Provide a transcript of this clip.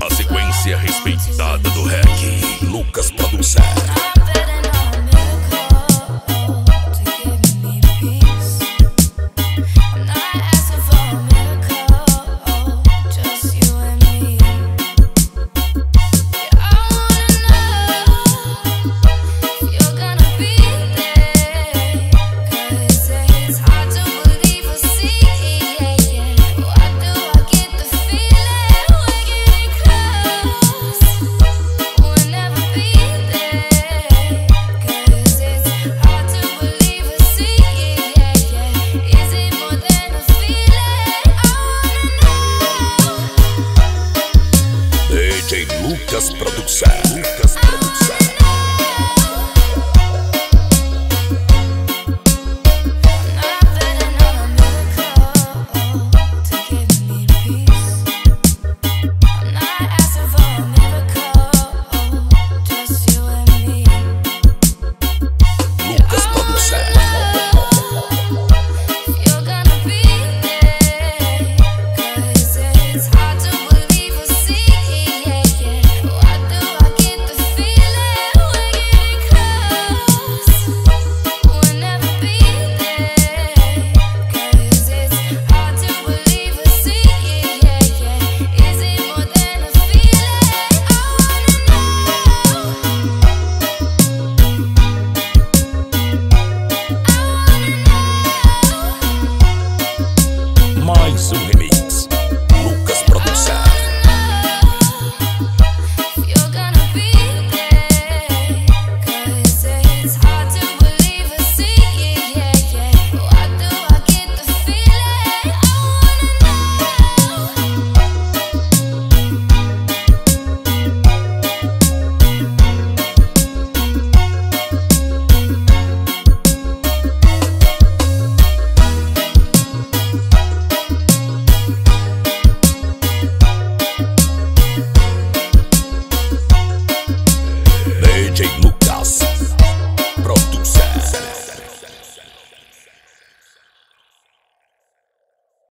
A sequência respeitada do Hack Lucas Producer. DJ Lucas Produção. Lucas Produção.